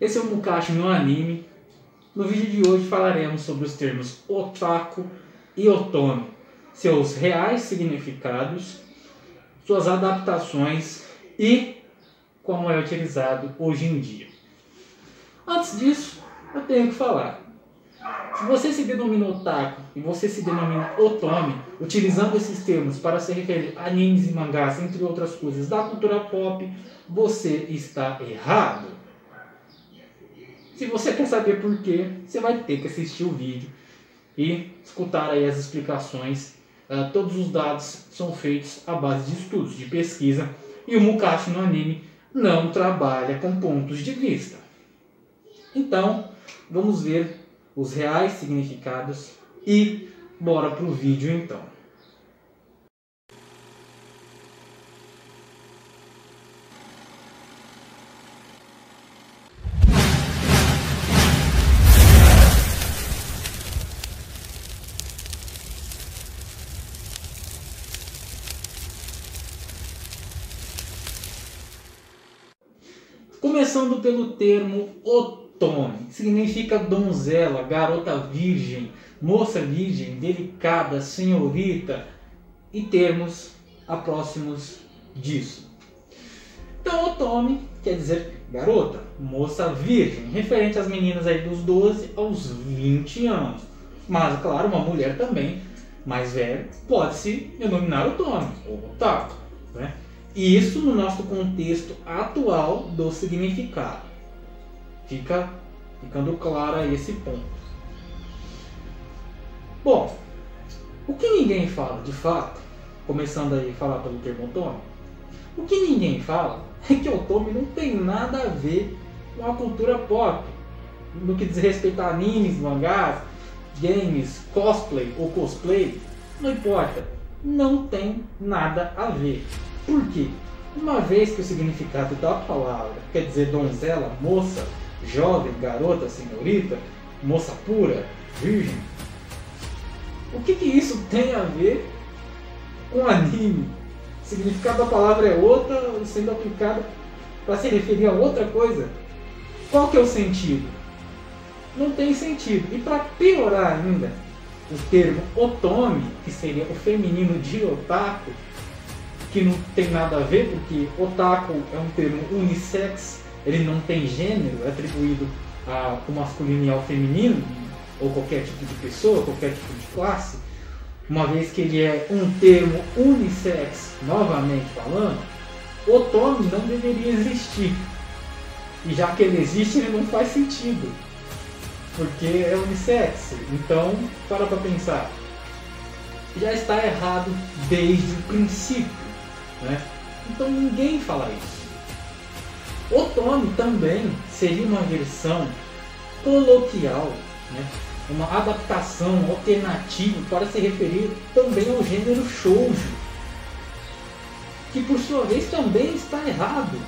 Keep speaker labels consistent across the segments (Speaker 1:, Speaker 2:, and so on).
Speaker 1: Esse é o Mukashi no anime. No vídeo de hoje falaremos sobre os termos otaku e otome, seus reais significados, suas adaptações e como é utilizado hoje em dia. Antes disso, eu tenho que falar. Se você se denomina otaku e você se denomina otome, utilizando esses termos para se referir a animes e mangás, entre outras coisas da cultura pop, você está errado. Se você quer saber por quê, você vai ter que assistir o vídeo e escutar aí as explicações. Uh, todos os dados são feitos à base de estudos, de pesquisa, e o Mukashi no anime não trabalha com pontos de vista. Então, vamos ver os reais significados e bora pro vídeo então. Começando pelo termo otome, significa donzela, garota virgem, moça virgem, delicada, senhorita e termos próximos disso. Então, otome quer dizer garota, moça virgem, referente às meninas aí dos 12 aos 20 anos. Mas, claro, uma mulher também mais velha pode se denominar otome ou otaku, né? Isso no nosso contexto atual do significado. Fica ficando claro esse ponto. Bom, o que ninguém fala de fato, começando aí a falar pelo termo otome, o que ninguém fala é que otome não tem nada a ver com a cultura pop, no que diz respeito a animes, mangás, games, cosplay ou cosplay, não importa, não tem nada a ver. Por quê? Uma vez que o significado da palavra quer dizer donzela, moça, jovem, garota, senhorita, moça pura, virgem, o que, que isso tem a ver com anime? O significado da palavra é outra, sendo aplicado para se referir a outra coisa. Qual que é o sentido? Não tem sentido. E para piorar ainda, o termo otome, que seria o feminino de otaku, que não tem nada a ver, porque otaku é um termo unissex, ele não tem gênero é atribuído ao masculino e ao feminino, ou qualquer tipo de pessoa, qualquer tipo de classe, uma vez que ele é um termo unissex, novamente falando, otome não deveria existir. E já que ele existe, ele não faz sentido. Porque é unissex. Então, para para pensar. Já está errado desde o princípio. Né? Então ninguém fala isso. Otome também seria uma versão coloquial, né? uma adaptação alternativa para se referir também ao gênero shoujo, que por sua vez também está errado.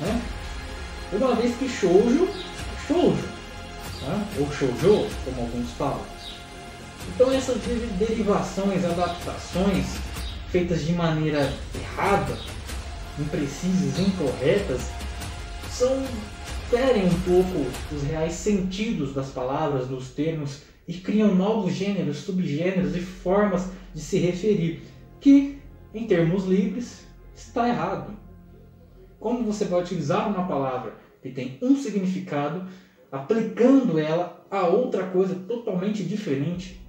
Speaker 1: Né? Uma vez que shoujo, shoujo, né? ou shoujo, como alguns falam. Então essas derivações, adaptações feitas de maneira errada, imprecisas, incorretas, são ferem um pouco os reais sentidos das palavras, dos termos e criam novos gêneros, subgêneros e formas de se referir, que, em termos livres, está errado. Como você vai utilizar uma palavra que tem um significado, aplicando ela a outra coisa totalmente diferente?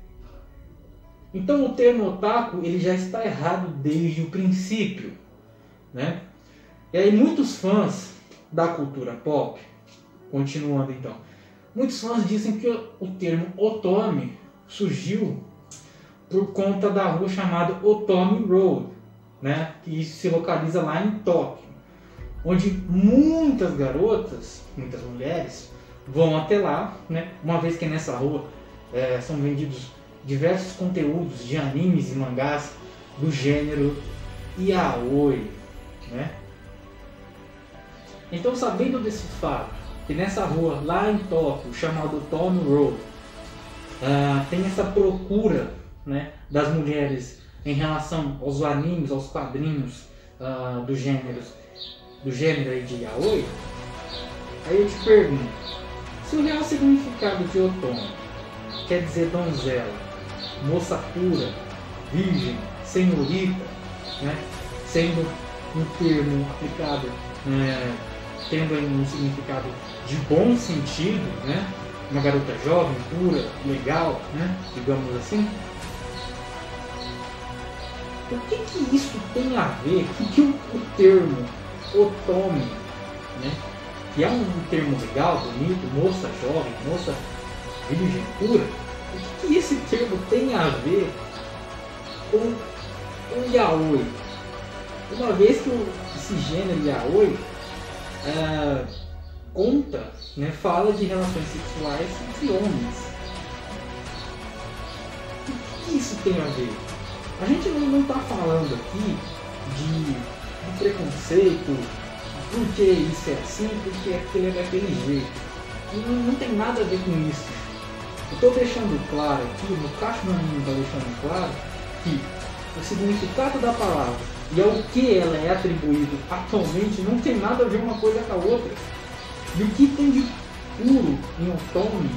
Speaker 1: Então o termo otaku ele já está errado desde o princípio, né? E aí muitos fãs da cultura pop, continuando então, muitos fãs dizem que o termo otome surgiu por conta da rua chamada Otome Road, né? Que se localiza lá em Tóquio, onde muitas garotas, muitas mulheres vão até lá, né? Uma vez que nessa rua é, são vendidos diversos conteúdos de animes e mangás do gênero yaoi, né? Então, sabendo desse fato, que nessa rua, lá em Tóquio, chamado Tom Road, uh, tem essa procura né, das mulheres em relação aos animes, aos quadrinhos uh, do gênero, do gênero de yaoi, Aí eu te pergunto, se o real significado de outono quer dizer donzela, moça pura, virgem, senhorita, né? sendo um termo aplicado, é, tendo um significado de bom sentido, né? uma garota jovem, pura, legal, né? digamos assim, o que, que isso tem a ver? O que, que o, o termo otome, né? que é um termo legal, bonito, moça jovem, moça virgem pura, o que, esse termo tem a ver com o yaoi? Uma vez que esse gênero yaoi é, conta, né, fala de relações sexuais entre homens. O que isso tem a ver? A gente não está falando aqui de, de preconceito, porque isso é assim, porque aquele é daquele jeito. Não, não tem nada a ver com isso. Estou deixando claro aqui, no do anime está deixando claro, que o significado da palavra e ao que ela é atribuído atualmente não tem nada a ver uma coisa com a outra. E o que tem de puro em Otome,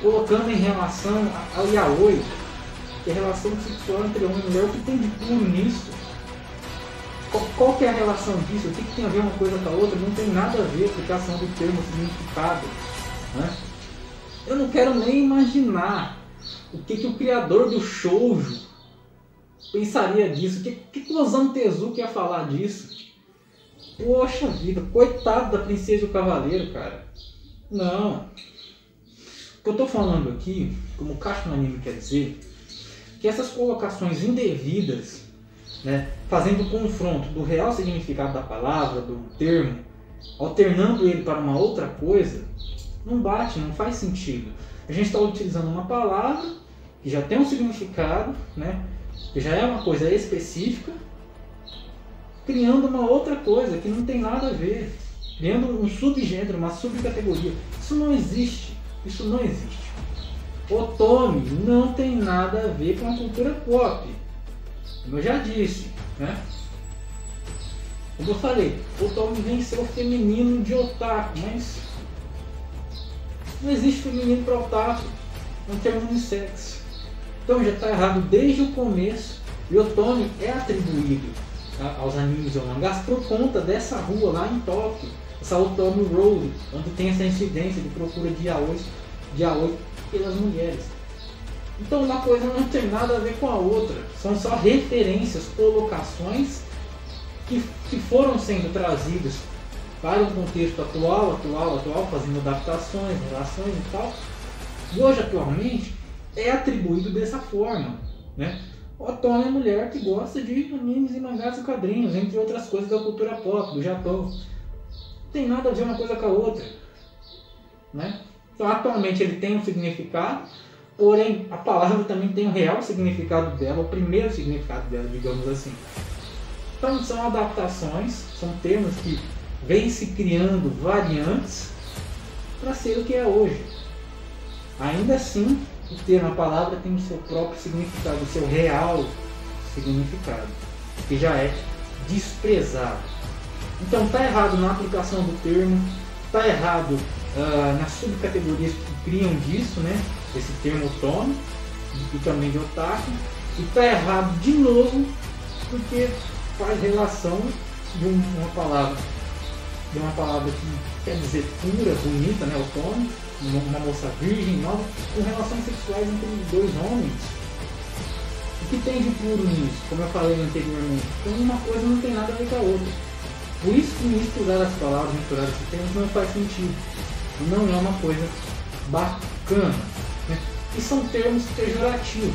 Speaker 1: colocando em relação ao Yaoi, que é a relação sexual entre homem e mulher, o que tem de puro nisso? Qual, qual que é a relação disso? O que, que, tem a ver uma coisa com a outra? Não tem nada a ver a aplicação do termo significado. Né? Eu não quero nem imaginar o que, que o criador do shoujo pensaria disso. O que, que, que o Osamu Tezuka ia falar disso? Poxa vida, coitado da princesa e o cavaleiro, cara. Não. O que eu tô falando aqui, como o Cacho no anime quer dizer, que essas colocações indevidas, né, fazendo confronto do real significado da palavra, do termo, alternando ele para uma outra coisa, não bate, não faz sentido. A gente está utilizando uma palavra que já tem um significado, né, que já é uma coisa específica, criando uma outra coisa que não tem nada a ver, criando um subgênero, uma subcategoria. Isso não existe. Isso não existe. Otome não tem nada a ver com a cultura pop. Como eu já disse, né? Como eu falei, Otome vem ser o feminino de otaku, mas não existe feminino para não tem unissex. Então já está errado desde o começo. E Otome é atribuído aos animes ou mangás por conta dessa rua lá em Tóquio, essa Otome Road, onde tem essa incidência de procura de yaoi, de yaoi pelas mulheres. Então uma coisa não tem nada a ver com a outra, são só referências, colocações que, que foram sendo trazidas para um contexto atual, atual, atual, fazendo adaptações, relações e tal. E hoje atualmente é atribuído dessa forma. Né? Otome é mulher que gosta de animes e mangás e quadrinhos, entre outras coisas da cultura pop, do Japão. Não tem nada a ver uma coisa com a outra. Né? Então, atualmente ele tem um significado, porém a palavra também tem o um real significado dela, o primeiro significado dela, digamos assim. Então, são adaptações, são termos que vêm se criando variantes para ser o que é hoje. Ainda assim, o termo, a palavra tem o seu próprio significado, o seu real significado, que já é desprezado. Então, está errado na aplicação do termo, está errado uh, nas subcategorias que criam disso, né? Esse termo tome e também de otaku. E está errado de novo porque faz relação de uma palavra, de uma palavra que quer dizer pura, bonita, né? Otome, uma moça virgem, nova, com relações sexuais entre dois homens. O que tem de puro nisso? Como eu falei anteriormente, então uma coisa não tem nada a ver com a outra. Por isso que misturar as palavras, misturar esses termos não faz sentido não é uma coisa bacana. Né? E são termos pejorativos.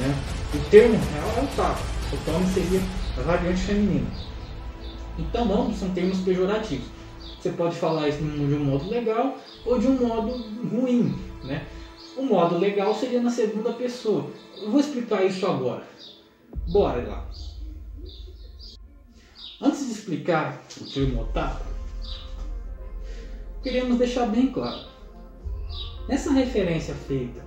Speaker 1: Né? O termo real é o tato, o seria a variante feminina. Então ambos são termos pejorativos. Você pode falar isso de um modo legal ou de um modo ruim. Né? O modo legal seria na segunda pessoa. Eu vou explicar isso agora. Bora lá. Antes de explicar o termo otaku, queremos deixar bem claro. Nessa referência feita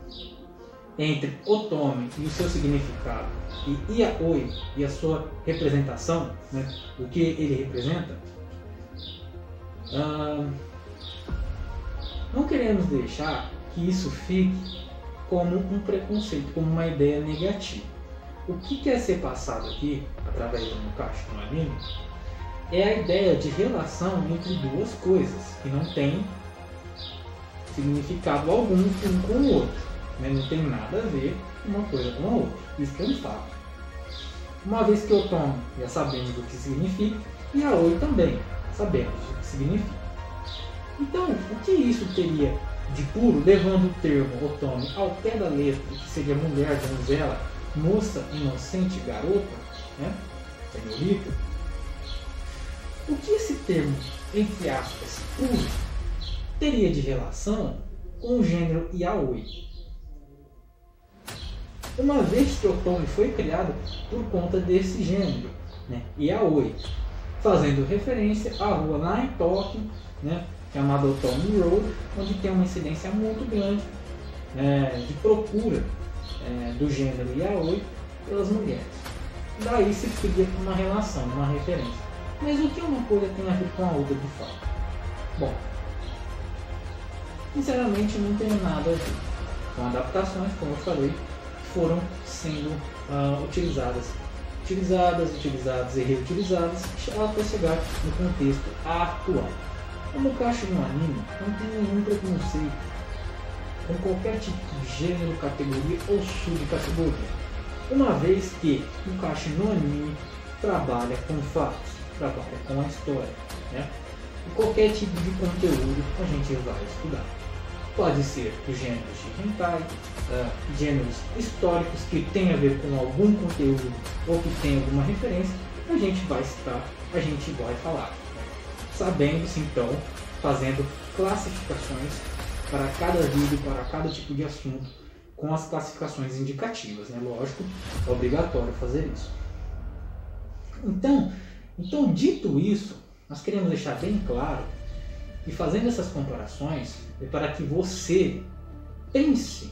Speaker 1: entre otome e o seu significado e yaoi e a sua representação, né, o que ele representa, não queremos deixar que isso fique como um preconceito, como uma ideia negativa. O que quer ser passado aqui, através do Mukashi no anime, é a ideia de relação entre duas coisas que não tem significado algum um com o outro. Né? Não tem nada a ver uma coisa com a outra. Isso que é um fato. Uma vez que eu tomo, já sabemos o que significa, e a Oi também sabemos o que significa. Então, o que isso teria de puro, levando o termo otome ao pé da letra, que seria mulher, donzela, moça, inocente, garota, né? senhorita? O que esse termo, entre aspas, puro, teria de relação com o gênero yaoi? Uma vez que Otome foi criado por conta desse gênero, né? yaoi, fazendo referência à rua lá em Tóquio, né? chamada Otome Road, onde tem uma incidência muito grande é, de procura é, do gênero yaoi pelas mulheres. Daí se cria uma relação, uma referência. Mas o que uma coisa tem a ver com a outra de fato? Bom, sinceramente não tem nada a ver. São adaptações, como eu falei, foram sendo uh, utilizadas, utilizadas, utilizadas e reutilizadas até chegar no contexto atual. Como eu acho no anime, não tem nenhum preconceito com qualquer tipo de gênero, categoria ou subcategoria. Uma vez que o Kashi no anime trabalha com fatos, trabalha com a história. Né? E qualquer tipo de conteúdo a gente vai estudar. Pode ser os gêneros de hentai, uh, gêneros históricos que tem a ver com algum conteúdo ou que tem alguma referência, a gente vai citar, a gente vai falar. Sabendo-se então, fazendo classificações para cada vídeo, para cada tipo de assunto, com as classificações indicativas, né? Lógico, é obrigatório fazer isso. Então, então, dito isso, nós queremos deixar bem claro e fazendo essas comparações é para que você pense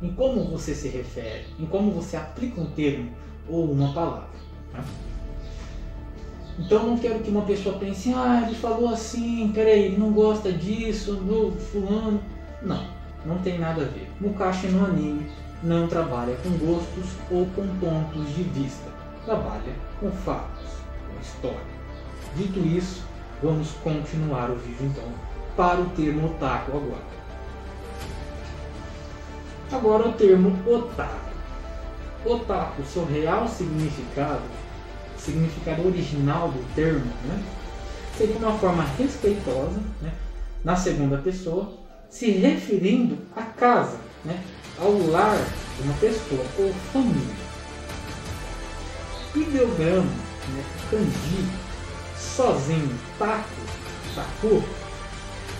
Speaker 1: em como você se refere, em como você aplica um termo ou uma palavra. Tá? Então não quero que uma pessoa pense, ah, ele falou assim, peraí, ele não gosta disso, no fulano. Não, não tem nada a ver. Mukashi no anime não trabalha com gostos ou com pontos de vista, trabalha com fatos história. Dito isso, vamos continuar o vídeo então para o termo otaku agora. Agora o termo otaku. Otaku, seu real significado, significado original do termo, né, seria uma forma respeitosa, né, na segunda pessoa, se referindo à casa, né, ao lar de uma pessoa ou família. Ideograma né, kanji, sozinho, taco, taku,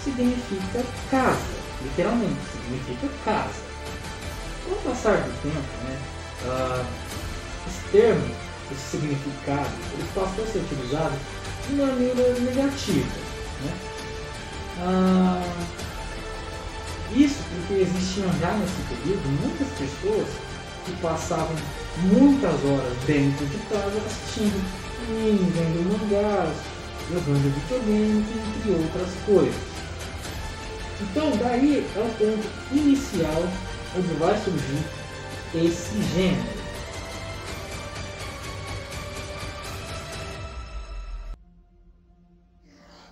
Speaker 1: significa casa, literalmente, significa casa. Com o passar do tempo, né, uh, esse termo, esse significado, ele passou a ser utilizado de maneira negativa. Né? Uh, isso porque existiam já nesse período muitas pessoas que passavam muitas horas dentro de casa assistindo vendo mangás, jogando videogame, entre outras coisas. Então daí é o ponto inicial onde vai surgir esse gênero.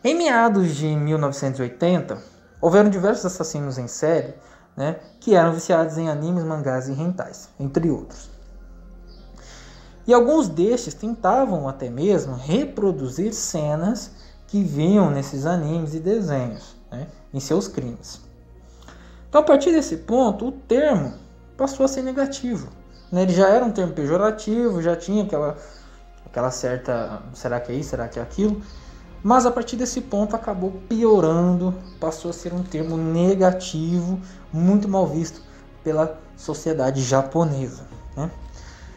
Speaker 1: Em meados de 1980, houveram diversos assassinos em série né, que eram viciados em animes, mangás e rentais, entre outros. E alguns destes tentavam até mesmo reproduzir cenas que viam nesses animes e desenhos né, em seus crimes. Então, a partir desse ponto, o termo passou a ser negativo. Né? Ele já era um termo pejorativo, já tinha aquela, aquela certa. Será que é isso? Será que é aquilo? Mas a partir desse ponto acabou piorando, passou a ser um termo negativo, muito mal visto pela sociedade japonesa. Né?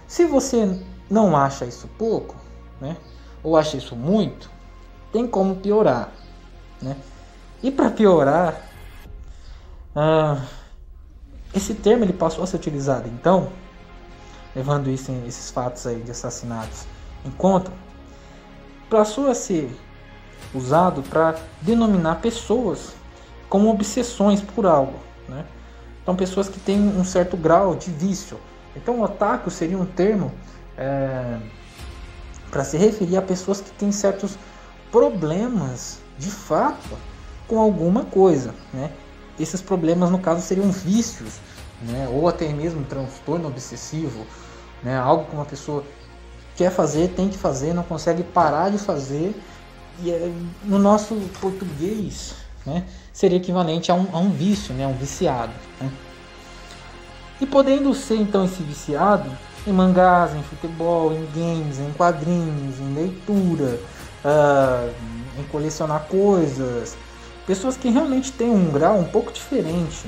Speaker 1: Se você não acha isso pouco, né? ou acha isso muito, tem como piorar. Né? E para piorar, ah, esse termo ele passou a ser utilizado então, levando isso, esses fatos aí de assassinatos em conta, passou a ser usado para denominar pessoas com obsessões por algo. Né? Então, pessoas que têm um certo grau de vício. Então, otaku seria um termo é, para se referir a pessoas que têm certos problemas de fato com alguma coisa. Né? Esses problemas, no caso, seriam vícios, né? ou até mesmo transtorno obsessivo, né? algo que uma pessoa quer fazer, tem que fazer, não consegue parar de fazer. E é, no nosso português, né? seria equivalente a um, a um vício, né? um viciado. Né? E podendo ser então esse viciado em mangás, em futebol, em games, em quadrinhos, em leitura, uh, em colecionar coisas, pessoas que realmente têm um grau um pouco diferente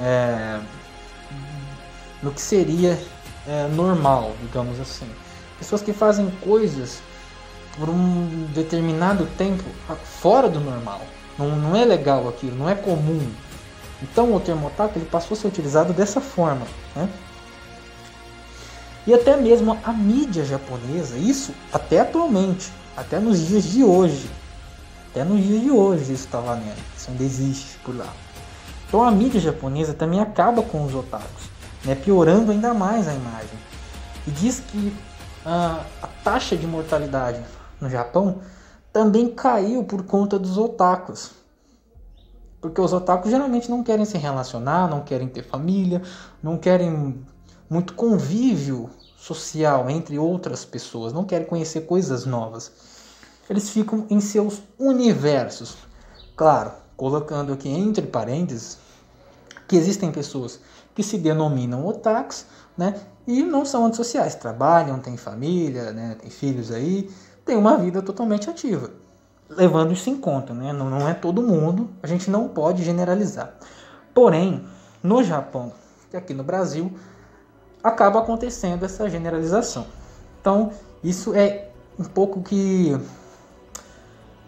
Speaker 1: é, no que seria é, normal, digamos assim. Pessoas que fazem coisas por um determinado tempo fora do normal. Não, não é legal aquilo, não é comum. Então o termo otaku ele passou a ser utilizado dessa forma. Né? E até mesmo a mídia japonesa, isso até atualmente, até nos dias de hoje. Até nos dias de hoje isso está valendo, isso ainda existe por lá. Então a mídia japonesa também acaba com os otakus, né, piorando ainda mais a imagem. E diz que a, a taxa de mortalidade no Japão também caiu por conta dos otakus. Porque os otakus geralmente não querem se relacionar, não querem ter família, não querem muito convívio social entre outras pessoas, não querem conhecer coisas novas. Eles ficam em seus universos. Claro, colocando aqui entre parênteses que existem pessoas que se denominam otakus, né? E não são antissociais, trabalham, têm família, né? Têm filhos aí, têm uma vida totalmente ativa levando isso em conta, né? Não, não é todo mundo, a gente não pode generalizar. Porém, no Japão e aqui no Brasil, acaba acontecendo essa generalização. Então, isso é um pouco que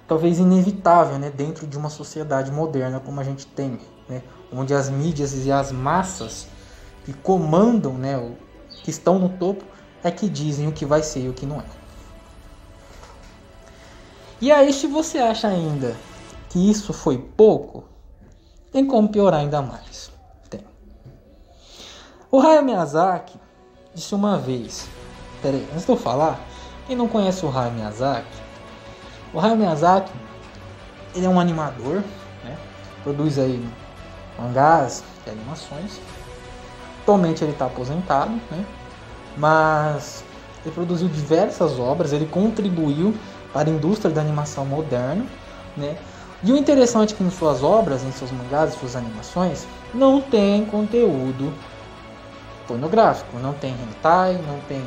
Speaker 1: talvez inevitável, né, dentro de uma sociedade moderna como a gente tem, né, onde as mídias e as massas que comandam, né, que estão no topo, é que dizem o que vai ser e o que não é. E aí, se você acha ainda que isso foi pouco, tem como piorar ainda mais. O Hayao Miyazaki disse uma vez, peraí, antes de eu falar, quem não conhece o Hayao Miyazaki, o Hayao Miyazaki, ele é um animador, né? produz aí mangás e animações. Atualmente ele está aposentado, né? mas ele produziu diversas obras, ele contribuiu para a indústria da animação moderna, né? E o interessante é que em suas obras, em seus mangás, em suas animações, não tem conteúdo pornográfico, não tem hentai, não tem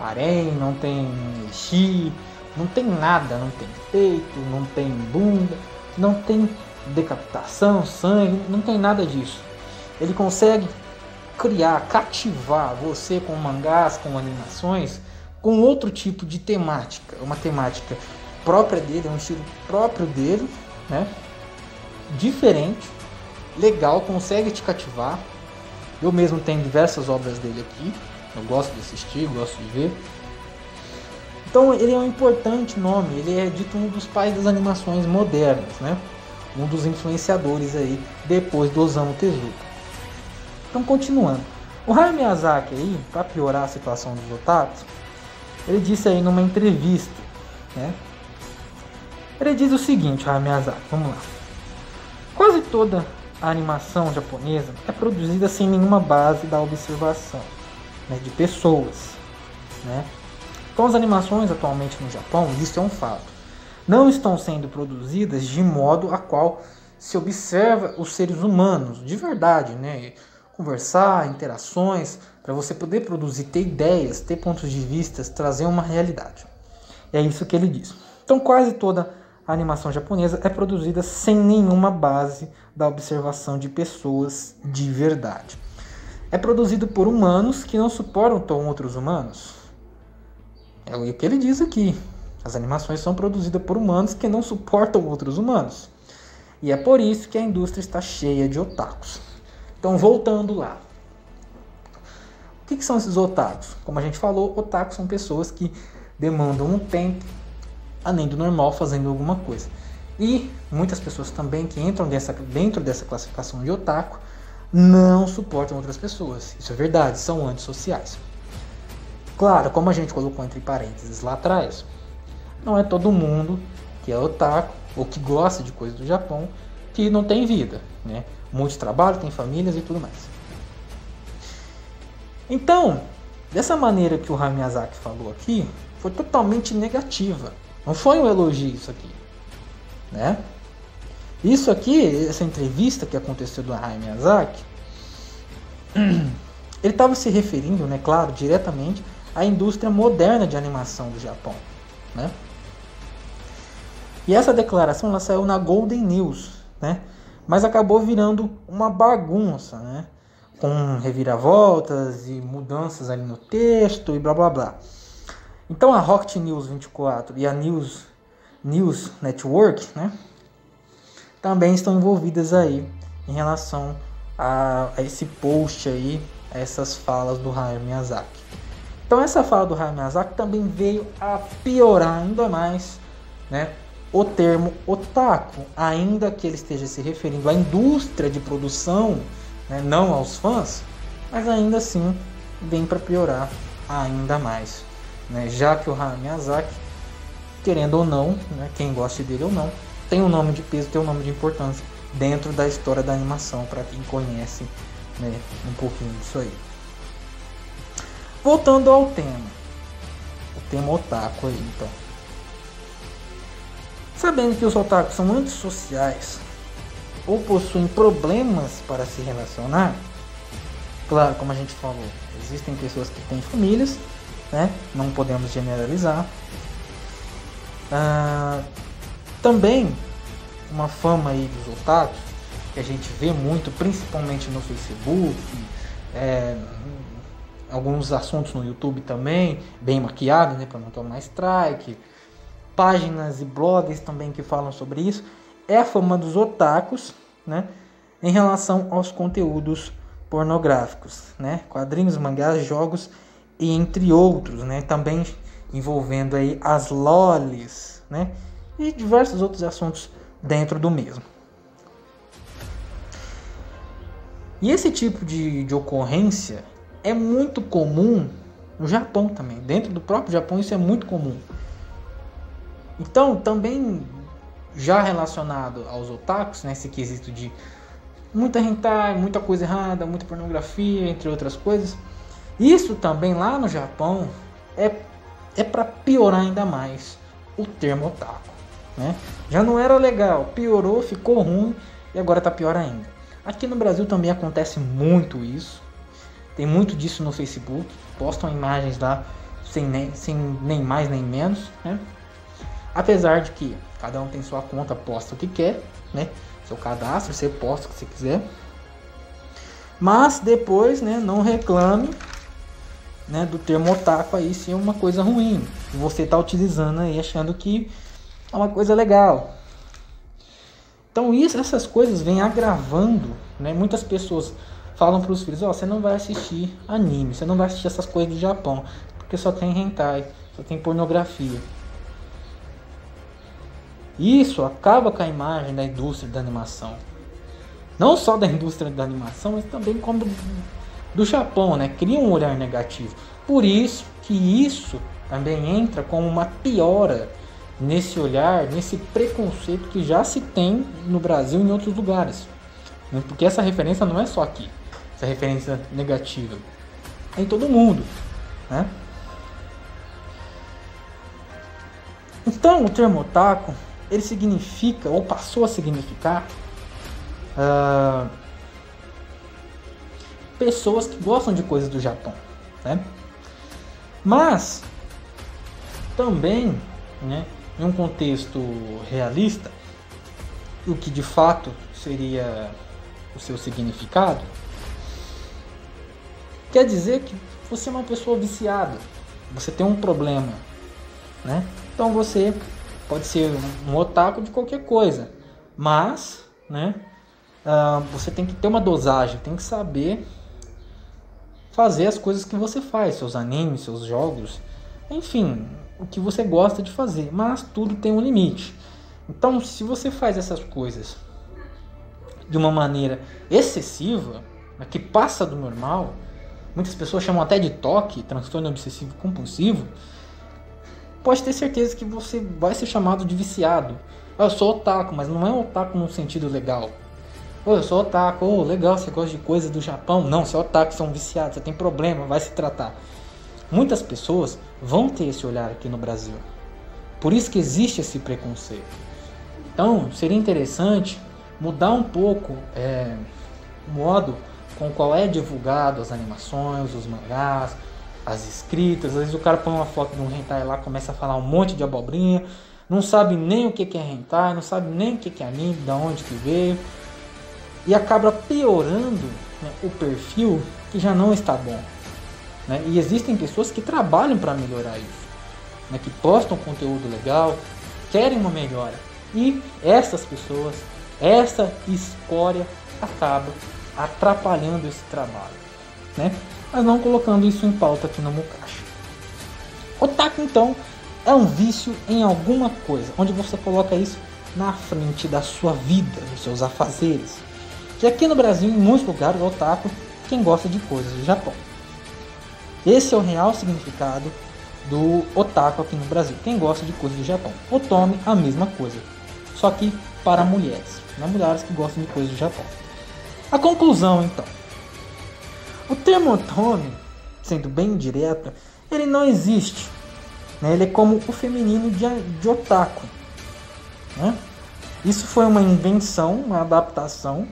Speaker 1: harém, não tem chi, não tem nada, não tem peito, não tem bunda, não tem decapitação, sangue, não tem nada disso. Ele consegue criar, cativar você com mangás, com animações, com outro tipo de temática, uma temática própria dele, um estilo próprio dele, né? Diferente, legal, consegue te cativar. Eu mesmo tenho diversas obras dele aqui, eu gosto de assistir, gosto de ver. Então ele é um importante nome, ele é dito um dos pais das animações modernas, né? Um dos influenciadores aí depois do Osamu Tezuka. Então continuando, o Hayao Miyazaki aí, para piorar a situação dos otakus, ele disse aí numa entrevista, né? Ele diz o seguinte, Hayao Miyazaki, vamos lá. Quase toda a animação japonesa é produzida sem nenhuma base da observação né, de pessoas, né? Então as animações atualmente no Japão, isso é um fato, não estão sendo produzidas de modo a qual se observa os seres humanos de verdade, né? Conversar, interações, para você poder produzir, ter ideias, ter pontos de vista, trazer uma realidade. É isso que ele diz. Então, quase toda a animação japonesa é produzida sem nenhuma base da observação de pessoas de verdade. É produzido por humanos que não suportam outros humanos. É o que ele diz aqui. As animações são produzidas por humanos que não suportam outros humanos. E é por isso que a indústria está cheia de otakus. Então, voltando lá. O que, que são esses otakus? Como a gente falou, otakus são pessoas que demandam um tempo além do normal, fazendo alguma coisa. E muitas pessoas também que entram dessa, dentro dessa classificação de otaku não suportam outras pessoas. Isso é verdade, são antissociais. Claro, como a gente colocou entre parênteses lá atrás, não é todo mundo que é otaku ou que gosta de coisas do Japão que não tem vida, né? Muitos trabalham, tem famílias e tudo mais. Então, dessa maneira que o Hamiyazaki falou aqui, foi totalmente negativa. Não foi um elogio isso aqui, né? Isso aqui, essa entrevista que aconteceu do Hayao Miyazaki, ele estava se referindo, né, claro, diretamente à indústria moderna de animação do Japão, né? E essa declaração ela saiu na Golden News, né? Mas acabou virando uma bagunça, né? Com reviravoltas e mudanças ali no texto e blá blá blá. Então a Rocket News 24 e a News News Network, né? também estão envolvidas aí em relação a, a esse post aí, essas falas do Hayao Miyazaki. Então essa fala do Hayao Miyazaki também veio a piorar ainda mais, né, o termo otaku, ainda que ele esteja se referindo à indústria de produção, né, não aos fãs, mas ainda assim vem para piorar ainda mais, né, já que o Hayao Miyazaki, querendo ou não, né, quem gosta dele ou não, tem um nome de peso, tem um nome de importância dentro da história da animação, para quem conhece né, um pouquinho disso aí. Voltando ao tema, o tema otaku aí então. Sabendo que os otakus são antissociais ou possuem problemas para se relacionar, claro, como a gente falou, existem pessoas que têm famílias, né? Não podemos generalizar. Ah, também uma fama aí dos otakus, que a gente vê muito, principalmente no Facebook, é, alguns assuntos no YouTube também, bem maquiado, né, para não tomar strike, páginas e blogs também que falam sobre isso, é a fama dos otakus, né, em relação aos conteúdos pornográficos, né, quadrinhos, mangás, jogos e entre outros, né, também envolvendo aí as lolis, né, e diversos outros assuntos dentro do mesmo. E esse tipo de, de ocorrência é muito comum no Japão também. Dentro do próprio Japão isso é muito comum. Então, também já relacionado aos otakus, né, esse quesito de muita hentai, muita coisa errada, muita pornografia, entre outras coisas. Isso também lá no Japão é, é para piorar ainda mais o termo otaku. Né? Já não era legal, piorou, ficou ruim e agora está pior ainda. Aqui no Brasil também acontece muito isso. Tem muito disso no Facebook. Postam imagens lá sem nem, sem nem mais nem menos. Né? Apesar de que cada um tem sua conta, posta o que quer, né? Seu cadastro, você posta o que você quiser. Mas depois, né, não reclame né, do termo otaku aí ser uma coisa ruim. Você está utilizando aí achando que é uma coisa legal. Então isso, essas coisas vêm agravando, né? Muitas pessoas falam para os filhos, ó, oh, você não vai assistir anime, você não vai assistir essas coisas do Japão, porque só tem hentai, só tem pornografia. Isso acaba com a imagem da indústria da animação. Não só da indústria da animação, mas também como do, Japão, né? Cria um olhar negativo. Por isso que isso também entra como uma piora nesse olhar, nesse preconceito que já se tem no Brasil e em outros lugares. Né? Porque essa referência não é só aqui, essa referência negativa. É em todo mundo. Né? Então o termo otaku, ele significa, ou passou a significar, uh, pessoas que gostam de coisas do Japão. Né? Mas também né, em um contexto realista, o que de fato seria o seu significado, quer dizer que você é uma pessoa viciada, você tem um problema, né? Então você pode ser um otaku de qualquer coisa, mas, né? Uh, você tem que ter uma dosagem, tem que saber fazer as coisas que você faz, seus animes, seus jogos, enfim, o que você gosta de fazer, mas tudo tem um limite. Então, se você faz essas coisas de uma maneira excessiva, né, que passa do normal, muitas pessoas chamam até de toque, transtorno obsessivo compulsivo, pode ter certeza que você vai ser chamado de viciado. Eu sou otaku, mas não é otaku no sentido legal. Pô, eu sou otaku, oh, legal, você gosta de coisa do Japão. Não, você é otaku, são viciados, você tem problema, vai se tratar. Muitas pessoas vão ter esse olhar aqui no Brasil. Por isso que existe esse preconceito. Então, seria interessante mudar um pouco é, o modo com qual é divulgado as animações, os mangás, as escritas. Às vezes o cara põe uma foto de um hentai lá, começa a falar um monte de abobrinha, não sabe nem o que é hentai, não sabe nem o que é anime, de onde que veio, e acaba piorando né, o perfil que já não está bom. Né? E existem pessoas que trabalham para melhorar isso, né? que postam conteúdo legal, querem uma melhora. E essas pessoas, essa escória acaba atrapalhando esse trabalho, né? Mas não colocando isso em pauta aqui no Mukashi. Otaku então é um vício em alguma coisa, onde você coloca isso na frente da sua vida, dos seus afazeres. Que aqui no Brasil, em muitos lugares, o otaku quem gosta de coisas do Japão. Esse é o real significado do otaku aqui no Brasil. Quem gosta de coisas do Japão. Otome, a mesma coisa. Só que para mulheres. Não mulheres que gostam de coisas do Japão. A conclusão, então. O termo otome, sendo bem direto, ele não existe. Né? Ele é como o feminino de, de otaku. Né? Isso foi uma invenção, uma adaptação,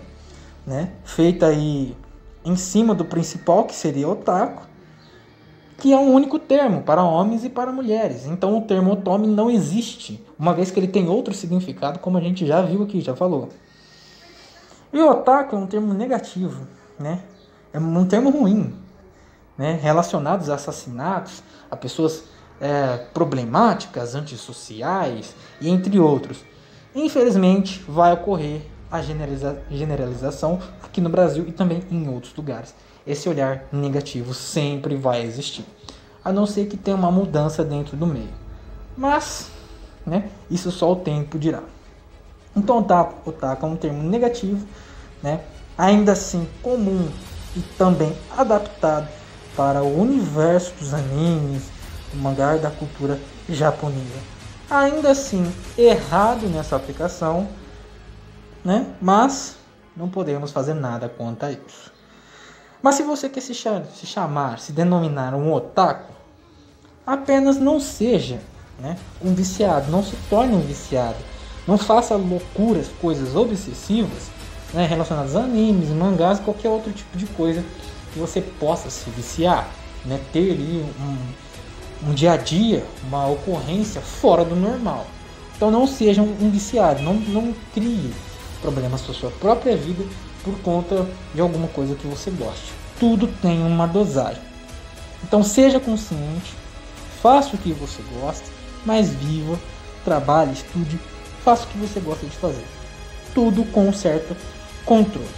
Speaker 1: né? feita aí em cima do principal, que seria otaku, que é um único termo para homens e para mulheres. Então o termo otome não existe, uma vez que ele tem outro significado, como a gente já viu aqui, já falou. E otaku é um termo negativo, né? É um termo ruim, né? Relacionados a assassinatos, a pessoas é, problemáticas, antissociais e entre outros. Infelizmente, vai ocorrer a generaliza generalização aqui no Brasil e também em outros lugares. Esse olhar negativo sempre vai existir, a não ser que tenha uma mudança dentro do meio. Mas, né, isso só o tempo dirá. Então, otaku, otaku é um termo negativo, né, ainda assim comum e também adaptado para o universo dos animes, do mangá da cultura japonesa. Ainda assim, errado nessa aplicação, né? Mas não podemos fazer nada quanto a isso. Mas se você quer se, se chamar, se denominar um otaku, apenas não seja né, um viciado, não se torne um viciado não faça loucuras, coisas obsessivas né, relacionadas a animes, mangás, qualquer outro tipo de coisa que você possa se viciar, né, ter ali um, um dia a dia, uma ocorrência fora do normal. Então não seja um, um viciado, não, não crie problemas para sua própria vida por conta de alguma coisa que você goste. Tudo tem uma dosagem. Então seja consciente, faça o que você gosta, mas viva, trabalhe, estude faça o que você gosta de fazer. Tudo com um certo controle.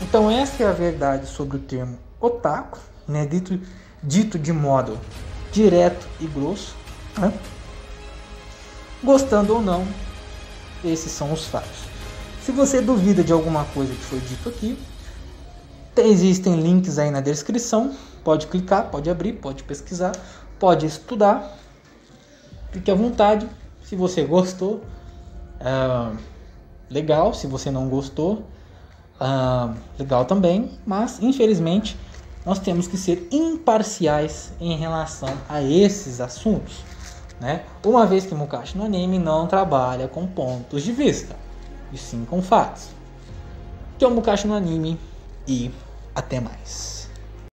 Speaker 1: Então essa é a verdade sobre o termo otaku, né? dito, dito de modo direto e grosso. Né? Gostando ou não, esses são os fatos. Se você duvida de alguma coisa que foi dito aqui, existem links aí na descrição. Pode clicar, pode abrir, pode pesquisar, pode estudar. Fique à vontade. Se você gostou, Uh, legal, se você não gostou, uh, legal também, mas infelizmente nós temos que ser imparciais em relação a esses assuntos. Né? Uma vez que Mukashi no anime não trabalha com pontos de vista, e sim com fatos. Que é o Mukashi no anime e até mais.